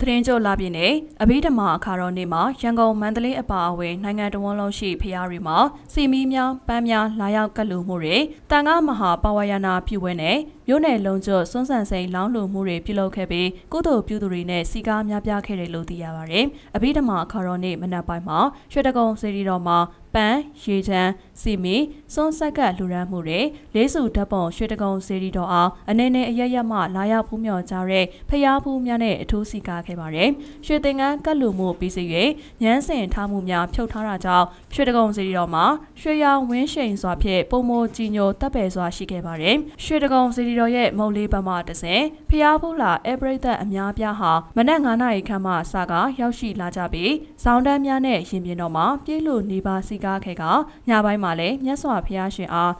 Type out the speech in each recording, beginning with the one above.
သတင်းကြိုလာပြည့်နေအဘိဓမ္မာအခါတော်နေ့မှာရန်ကုန်မန္တလေးအပါအဝင်နိုင်ငံတော်ဝန်လုံးရှိဖျားတွေမှာစီမီများပန်းများလာရောက်ကလူမှုတွေတန်ခါမဟာပဝါယနာပြုဝဲနဲ့ မြို့နယ်လုံးကျွတ်စွန်းဆန်စိန်လောင်းလူမှုတွေပြုလုပ်ခဲ့ပြီးကုသိုလ်ပြုသူတွေနဲ့စီကားများပြားခဲ့တယ်လို့သိရပါတယ်။အဘိဓမ္မာအခါတော်နေ့မနက်ပိုင်းမှာရွှေတကုံစေတီတော်မှာပန်းရေချမ်းစီမီစွန်းဆက်ကလူရန်မှုတွေလေးစုဓာတ်ပုံရွှေတကုံစေတီတော်အောင်အနေနဲ့အရရမှလာရောက်ဖူးမြော်ကြတဲ့ဖျားဖူးများနဲ့အထူးစီကားခဲ့ပါတယ်။ရွှေသင်္ကန်းကတ်လူမှုပြီးစီ၍ညန်းစင်ထားမှုများဖြုတ်ထားတာကြောင့်ရွှေတကုံစေတီတော်မှာရွှေရောင်ဝင်းရှိန်စွာဖြင့်ပုံမိုကြီးညိုတပ်ပယ်စွာရှိခဲ့ပါတယ်။ရွှေတကုံစေတီတော်ရဲ့မုံလေးဘမတဆင်ဖျားဖူးလာအပရိသတ်အများပြားဟာမနက်9နာရီခန့်မှစကရောက်ရှိလာကြပြီးဇောင်းတန်းများနဲ့ရင်ပြင်တော်မှာပြေးလို့နေပါစီကားခဲ့ကညပိုင်းမှာလည်းမြတ်စွာဘုရားရှင်အား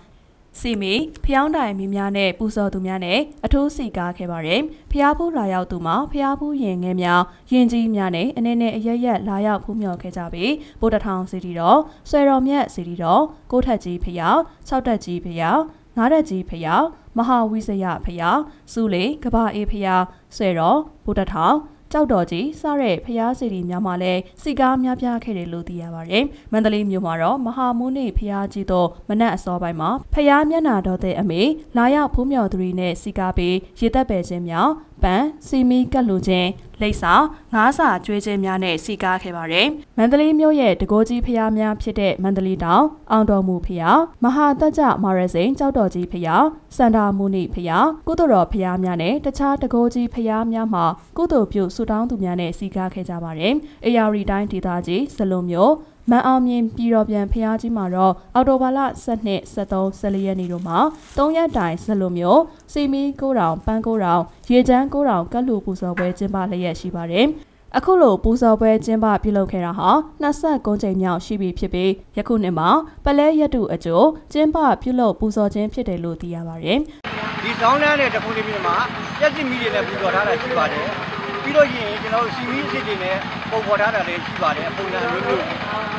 စီမီဖျောင်းတိုင်မီများနဲ့ပူဇော်သူများနဲ့အထိုးစီကားခဲ့ပါတယ်။ဖျားဖူးလာရောက်သူမှာဖျားဖူးရင်ငယ်များရင်ကြီးများနဲ့အနေနဲ့အရရက်လာရောက်ဖူးမြော်ခဲ့ကြပြီးဗုဒ္ဓထောင်စီတီတော်ဆွေတော်မြတ်စီတီတော်ကိုထက်ကြီးဖျောင်း၆တက်ကြီးဖျောင်း ငါးတက်ကြီးဖျောင်းမဟာဝိဇယဖျောင်းစုလေကဘာအေးဖျောင်းဆွေတော်ဗုဒ္ဓထောင်ကြောက်တော်ကြီးစတဲ့ဖျားစီတီများမှလည်းစီကားများပြားခဲ့တယ်လို့သိရပါတယ်။မန္တလေးမြို့မှာတော့မဟာမုနိဖျားကြီးတို့မနက်အစောပိုင်းမှာဖျားမျက်နာတော်တဲ့အမေလာရောက်ဖူးမြော်သူတွေနဲ့စီကားပြီးရေသက်ပယ်ခြင်းများ ပန်းစီမီကတ်လူချင်းလိပ်စာငါးစာကျွေးခြင်းများနဲ့စီကားခဲ့ပါတယ်။မန္တလေးမြို့ရဲ့တကိုးကြီးဖျားများဖြစ်တဲ့မန္တလေးတောင်အောင်တော်မူဖျားမဟာတက်ကြမာရစိန်ကြောက်တော်ကြီးဖျားစန္ဒာမုနိဖျားကုသိုလ်တော်ဖျားများနဲ့တခြားတကိုးကြီးဖျားများမှာကုသိုလ်ပြုဆုတောင်းသူများနဲ့စီကားခဲ့ကြပါတယ်။အေယာရီတိုင်းဒေသကြီးဇလုံမြို့ မန်အောင်မြင်ပြည်တော်ပြန်ဖျားကြီးမှာတော့အော်တိုဘာလ12 73 14ရက်နေ့တို့မှာ3ရက်တိုင်ဇလုံမျိုးစီမီကိုတောင်ပန်းကိုတောင်ရေချမ်းကိုတောင်ကတ်လူပူဇော်ပွဲကျင်းပလျက်ရှိပါတယ်။အခုလိုပူဇော်ပွဲကျင်းပပြုလုပ်ခဲ့တာဟာ29ကြိမ်မြောက်ရှိပြီဖြစ်ပြီးယခုနှစ်မှာပလဲရက်တုအကျိုးကျင်းပပြုလုပ်ပူဇော်ခြင်းဖြစ်တယ်လို့သိရပါတယ်။ဒီတောင်းတန်းတဲ့တခုလေးပြည်မှာပြက်စီမီတွေနဲ့ပူဇော်ထားတာရှိပါတယ်။ ပြီးတော့ရင်ကျွန်တော်တို့စီမီအစ်စ်တွေနဲ့ပုံပေါ်ထားတာလည်းရှိပါတယ်ပုံစံမျိုးမျိုး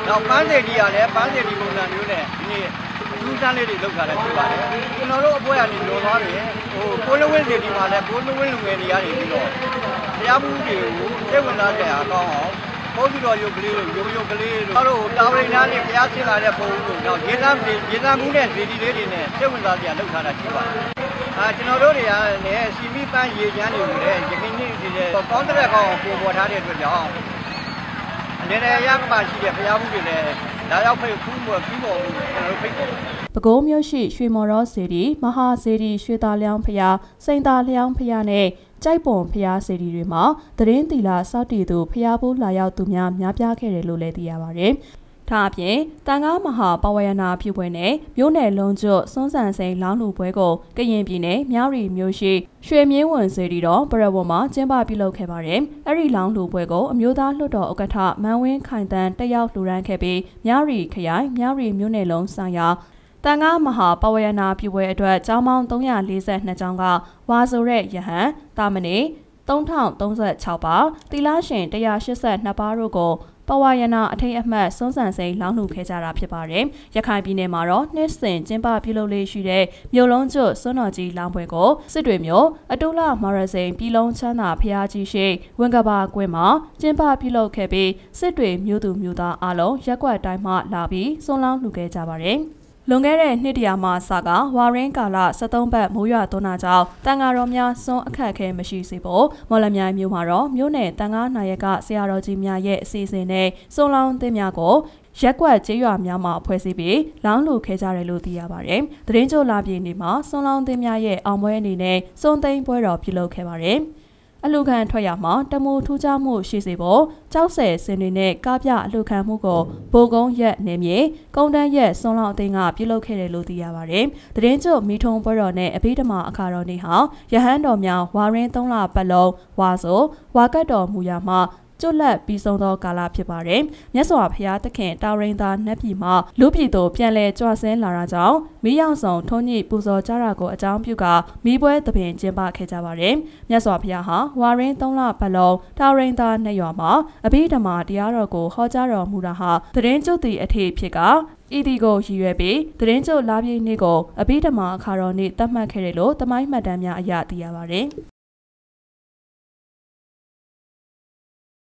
နောက်ပန်းစင်ဒီကလည်းပန်းစင်ဒီပုံစံမျိုးနဲ့ဒီနေ့ထူးဆန်းလေးတွေလုပ်တာလည်းရှိပါတယ်ကျွန်တော်တို့အပွဲကနေလွန်သွားတယ်ဟိုကိုလဝင်းစီဒီမှာလည်းကိုလဝင်းလူငယ်တွေကနေပြီးတော့တရားမှုတွေကိုစိတ်ဝင်စားကြအောင်ကောင်းအောင်ဘုန်းကြီးတော်ရုပ်ကလေးတို့ရုပ်ရုပ်ကလေးတို့တို့တာဝရိနာနဲ့ဘုရားဆင်လာတဲ့ဘုန်းတို့နောက်ရေသမ်းရေသမ်းမှုနဲ့ဇေဒီလေးတွေနဲ့စိတ်ဝင်စားကြလုပ်ထားတာရှိပါတယ် အာကျွန်တော်တို့တွေကလည်းစီမီပန်းရေချမ်းတွေကိုလည်းယခင်နေ့ဒီလေကောင်းတဲ့ကောင်ကိုပေါ်ထားတဲ့အတွက်ကြောင့်အနေနဲ့ရကမရှိတဲ့ဘုရားမှုတွေလည်းလာရောက်ဖိတ်ဖူးပေါ်ပြီးပေါ်ကျွန်တော်တို့ဖိတ်ပေါ်ပဲခူးမြို့ရှိရွှေမော်ရောစေတီမဟာစေတီရွှေသားလျောင်းဖျားစိန်သားလျောင်းဖျားနဲ့ကြိုက်ပုံဖျားစေတီတွေမှာသတင်းတီလာစောက်တီသူဖျားဖို့လာရောက်သူများများပြားခဲ့တယ်လို့လည်းသိရပါတယ် ဒါအပြင်တန်ကားမဟာပဝယနာပြုပွဲနဲ့မြို့နယ်လုံးကျွတ်စွန်းဆန်စိန်လောင်းလူပွဲကိုကရင်ပြည်နယ်မြရီမြို့ရှိရွှေမြင်းဝင်စေတီတော်ပရဝတ်မှာကျင်းပပြုလုပ်ခဲ့ပါတယ်။အဲ့ဒီလောင်းလူပွဲကိုအမျိုးသားလွှတ်တော်ဥက္ကဋ္ဌမန်ဝင်းခိုင်တန်းတက်ရောက်လှူဒါန်းခဲ့ပြီးမြရီခရိုင်မြရီမြို့နယ်လုံးဆိုင်ရာတန်ခါမဟာပဝယနာပြုပွဲအတွက်ကျောင်းပေါင်း342ကျောင်းကဝါဆိုတဲ့ယဟန်တာမဏေ3036ပါတီလာရှင်182ပါးတို့ကို ပဝါယနာအထိတ်အမှတ်စွန်းဆန်စိန်လောင်းလှူခဲ့ကြတာဖြစ်ပါတယ်။ရခိုင်ပြည်နယ်မှာတော့နှစ်စဉ်ကျင်းပပြုလုပ်လေးရှိတဲ့မြို့လုံးကျွတ်စွန်းတော်ကြီးလောင်းပွဲကိုစစ်တွေမြို့အတူလမာရစိန်ပြည်လုံးချမ်းသာဖျားကြီးရှိဝင်ကဘာကွင်းမှာကျင်းပပြုလုပ်ခဲ့ပြီးစစ်တွေမြို့သူမြို့သားအလုံးရက်ွက်တိုင်းမှလာပြီးစွန်းလောင်းလှူခဲ့ကြပါတယ်။ လွန်ခဲ့တဲ့နှစ်တရာမှစကဝါရင်းကာလ73ဘတ်မိုးရွာသွန်းတာကြောင့်တန်ဃာတော်များစွန့်အခက်အခဲမရှိစေဖို့မော်လမြိုင်မြို့မှာတော့မြို့နယ်တန်ဃာနာယကဆရာတော်ကြီးများရဲ့အစီအစဉ်နဲ့စွန့်လောင်းသင်းများကိုရက်ကွက်ကျေးရွာများမှာဖွဲ့စည်းပြီးလောင်းလူခဲကြတယ်လို့သိရပါတယ်။သတင်းကြိုလာပြည်နေမှာစွန့်လောင်းသင်းများရဲ့အောင်ပွဲအနေနဲ့စွန့်သိမ်းပွဲတော်ပြုလုပ်ခဲ့ပါတယ်။ အလူခံထွက်ရမှာတမိုထူးခြားမှုရှိစေဖို့ကြောက်ဆယ်စင်တွေနဲ့ကားပြအလူခံမှုကိုဘိုကုန်းရက်နေမြေကုန်းတန်းရက်စွန်လောက်အသိန်းကပြုလုပ်ခဲ့တယ်လို့သိရပါတယ်။တရင်ကျုပ်မိထုံပွဲတော်နဲ့အဘိဓမ္မာအခါတော်နေ့ဟာရဟန်းတော်များဝါရင်း၃လပတ်လုံးဝါဆိုဝါကတ်တော်မူရာမှာ ကျွတ်လက်ပြီးဆုံးသောကာလဖြစ်ပါတယ်။မြတ်စွာဘုရားသခင်တာရိန်သာနတ်ပြည်မှာလူပြည်သို့ပြန်လည်ကြွဆင်းလာတာကြောင့်မိရောက်ဆောင်ထုံးညိပူဇော်ကြတာကိုအကြောင်းပြုကာမိပွဲသဘင်ကျင်းပခဲ့ကြပါတယ်။မြတ်စွာဘုရားဟာဝါရင်း၃လပတ်လုံးတာရိန်သာနှစ်ရွာမှာအဘိဓမ္မာတရားတော်ကိုဟောကြားတော်မူတာဟာသတင်းကျွတ်သည့်အထေဖြစ်ကဤဒီကိုရည်ရွယ်ပြီးသတင်းကျုပ်လာပြည့်နေ့ကိုအဘိဓမ္မာအခါတော်နေ့သတ်မှတ်ခဲ့တယ်လို့တမိုင်းမှတ်တမ်းများအရသိရပါတယ်။